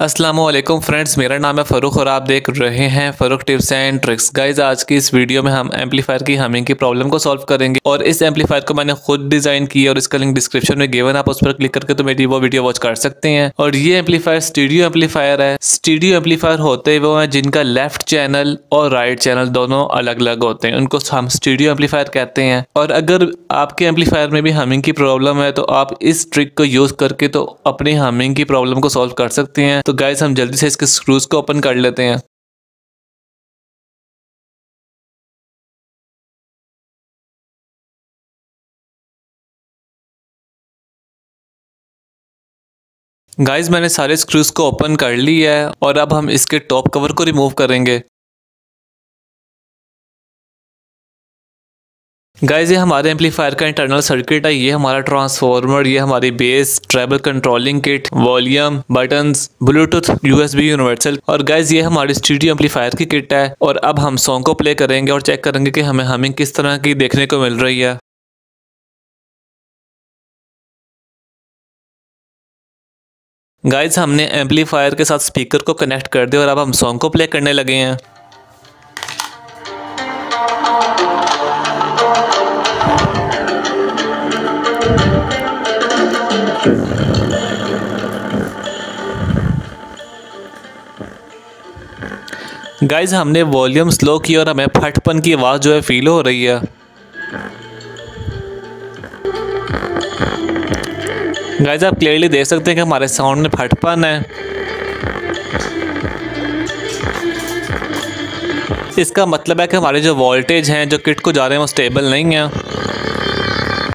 Aslam friends, मेरा नाम है फ़ारूक और आप देख रहे हैं Farooq tips and tricks. Guys आज की इस वीडियो में हम एम्पलीफायर की हमिंग की प्रॉब्लम को सॉल्व करेंगे और इस एम्पलीफायर को मैंने खुद डिज़ाइन किया और इसका लिंक डिस्क्रिप्शन में गिवन आप उस पर क्लिक करके तो मेरी वो वीडियो वॉच कर सकते हैं। और ये एम्पलीफायर स्टीडियो एम्पलीफायर है। स्टीडियो एम्पलीफायर होते वो हैं जिनका लेफ़्ट चैनल और राइट चैनल दोनों अलग अलग होते हैं। उनको हम स्टीडियो एम्पलीफायर कहते हैं। और अगर आपके एम्पलीफायर में भी हमिंग की प्रॉब्लम है तो आप इस ट्रिक को यूज़ करके तो अपनी हमिंग की प्रॉब्लम को सॉल्व कर सकते हैं। तो गाइस हम जल्दी से इसके स्क्रूज को ओपन कर लेते हैं। गाइस मैंने सारे स्क्रूज को ओपन कर ली है और अब हम इसके टॉप कवर को रिमूव करेंगे। गाइज़ ये हमारे एम्पलीफायर का इंटरनल सर्किट है, ये हमारा ट्रांसफार्मर ये हमारी bass treble controlling kit volume buttons Bluetooth USB universal और गाइज़ ये हमारी स्टूडियो एम्पलीफायर की किट है। और अब हम सॉन्ग को प्ले करेंगे और चेक करेंगे कि हमें हमिंग किस तरह की देखने को मिल रही है। गाइज़ हमने एम्पलीफायर के साथ स्पीकर को कनेक्ट कर दिया और अब हम सॉन्ग को प्ले करने लगे हैं। गाइज़ हमने वॉल्यूम स्लो की और हमें फटपन की आवाज़ जो है फील हो रही है। गाइज़ आप क्लियरली देख सकते हैं कि हमारे साउंड में फटपन है। इसका मतलब है कि हमारे जो वोल्टेज हैं, जो किट को जा रहे हैं, वो स्टेबल नहीं है।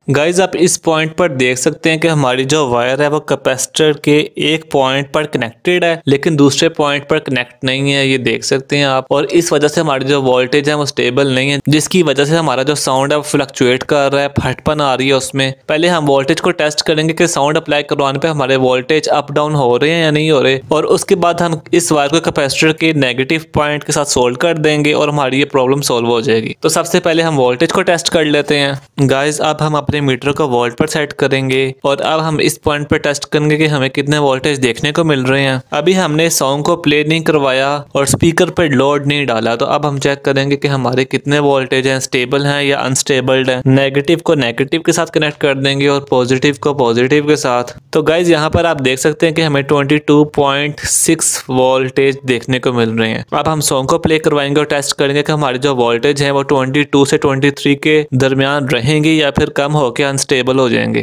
गाइज़ आप इस पॉइंट पर देख सकते हैं कि हमारी जो वायर है, वो कैपेसिटर के एक पॉइंट पर कनेक्टेड है, लेकिन दूसरे पॉइंट पर कनेक्ट नहीं है, ये देख सकते हैं आप। और इस वजह से हमारी जो वोल्टेज है, वो स्टेबल नहीं है, जिसकी वजह से हमारा जो साउंड है, वो फ्लक्चुएट कर रहा है, फटपन आ रही है उसमें। पहले हम वोल्टेज को टेस्ट करेंगे कि साउंड अप्लाई करवाने पर हमारे वोल्टेज अप डाउन हो रहे हैं या नहीं हो रहे, और उसके बाद हम इस वायर को कैपेसिटर के नेगेटिव पॉइंट के साथ सोल्व कर देंगे, और हमारी ये प्रॉब्लम सोल्व हो जाएगी। तो सबसे पहले हम वोल्टेज को टेस्ट कर लेते हैं। गाइज़ अब हम अपने अपने मीटर को वोल्ट पर सेट करेंगे और अब हम इस पॉइंट पर टेस्ट करेंगे कि हमें कितने वोल्टेज देखने को मिल रहे हैं। अभी हमने सॉन्ग को प्ले नहीं करवाया और स्पीकर पर लोड नहीं डाला तो अब हम चेक करेंगे कि हमारे कितने वोल्टेज हैं स्टेबल हैं या अनस्टेबल्ड हैं। नेगेटिव को नेगेटिव के साथ कनेक्ट कर देंगे और पॉजिटिव को पॉजिटिव के साथ। तो गाइज़ यहाँ पर आप देख सकते हैं कि हमें 22.6 वोल्टेज देखने को मिल रहे हैं। अब हम सॉन्ग को प्ले करवाएँगे और टेस्ट करेंगे कि हमारे जो वोल्टेज हैं वो 22 से 23 के दरमियान रहेंगे या फिर कम होकर अनस्टेबल हो जाएँगे।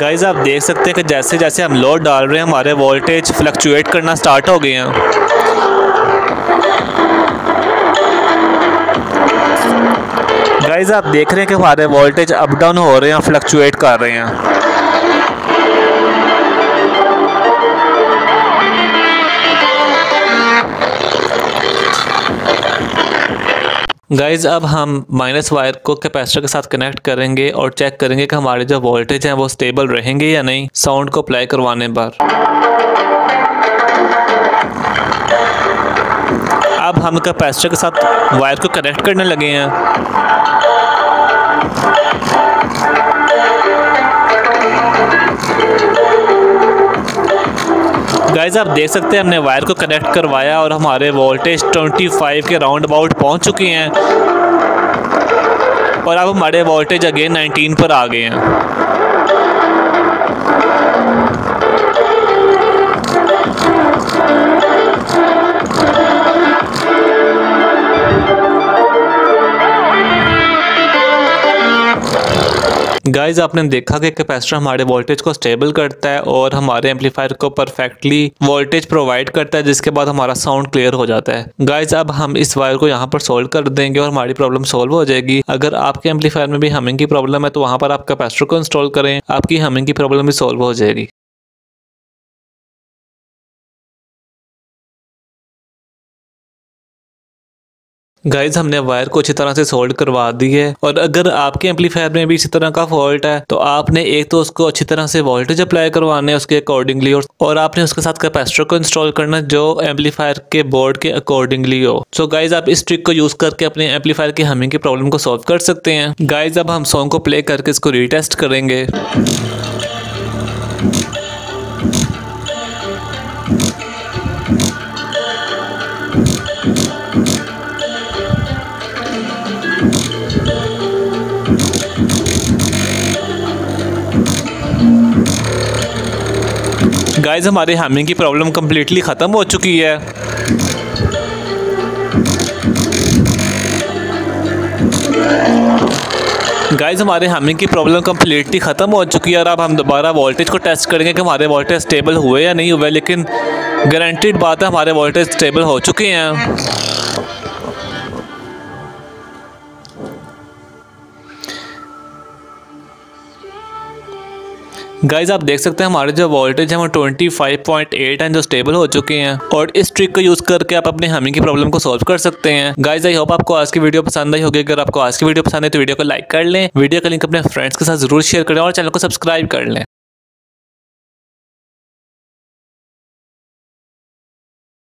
गाइज़ आप देख सकते हैं कि जैसे जैसे हम लोड डाल रहे हैं, हमारे वोल्टेज फ्लक्चुएट करना स्टार्ट हो गए हैं। गाइज़ आप देख रहे हैं कि हमारे वोल्टेज अप डाउन हो रहे हैं फ्लक्चुएट कर रहे हैं। गाइज़ अब हम माइनस वायर को कैपेसिटर के साथ कनेक्ट करेंगे और चेक करेंगे कि हमारे जो वोल्टेज हैं वो स्टेबल रहेंगे या नहीं साउंड को अप्लाई करवाने पर। अब हम कैपेसिटर के साथ वायर को कनेक्ट करने लगे हैं। गाइज़ आप देख सकते हैं हमने वायर को कनेक्ट करवाया और हमारे वोल्टेज 25 के राउंड अबाउट पहुँच चुके हैं। और अब हमारे वोल्टेज अगेन 19 पर आ गए हैं। गाइज़ आपने देखा कि कैपेसिटर हमारे वोल्टेज को स्टेबल करता है और हमारे एम्पलीफायर को परफेक्टली वोल्टेज प्रोवाइड करता है, जिसके बाद हमारा साउंड क्लियर हो जाता है। गाइज़ अब हम इस वायर को यहाँ पर सोल्व कर देंगे और हमारी प्रॉब्लम सोल्व हो जाएगी। अगर आपके एम्पलीफायर में भी हमिंग की प्रॉब्लम है तो वहाँ पर आप कैपेसिटर को इंस्टॉल करें। आपकी हमिंग की प्रॉब्लम भी सोल्व हो जाएगी। गाइज़ हमने वायर को अच्छी तरह से सोल्ड करवा दी है। और अगर आपके एम्पलीफायर में भी इसी तरह का फॉल्ट है तो आपने एक तो उसको अच्छी तरह से वोल्टेज अप्लाई करवाने उसके अकॉर्डिंगली और, और आपने उसके साथ कैपेसिटर को इंस्टॉल करना जो एम्पलीफायर के बोर्ड के अकॉर्डिंगली हो। सो so गाइज़ आप इस ट्रिक को यूज़ करके अपने एम्पलीफायर की हमिंग की प्रॉब्लम को सॉल्व कर सकते हैं। गाइज़ अब हम सॉन्ग को प्ले करके इसको रिटेस्ट करेंगे। गाइज़ हमारी हैमिंग की प्रॉब्लम कम्प्लीटली ख़त्म हो चुकी है। गाइज़ हमारे हैमिंग की प्रॉब्लम कम्प्लीटली ख़त्म हो चुकी है और अब हम दोबारा वोल्टेज को टेस्ट करेंगे कि हमारे वोल्टेज स्टेबल हुए या नहीं हुए, लेकिन गारंटीड बात है, हमारे वोल्टेज स्टेबल हो चुके हैं। गाइज़ आप देख सकते हैं हमारे जो वोल्टेज है वो ट्वेंटी फाइव पॉइंट एट है जो स्टेबल हो चुके हैं। और इस ट्रिक को यूज़ करके आप अपने हमिंग की प्रॉब्लम को सॉल्व कर सकते हैं। गाइज़ आई होप आपको आज की वीडियो पसंद आई होगी। अगर आपको आज की वीडियो पसंद है तो वीडियो को लाइक कर लें। वीडियो का लिंक अपने फ्रेंड्स के साथ ज़रूर शेयर करें और चैनल को सब्सक्राइब कर लें।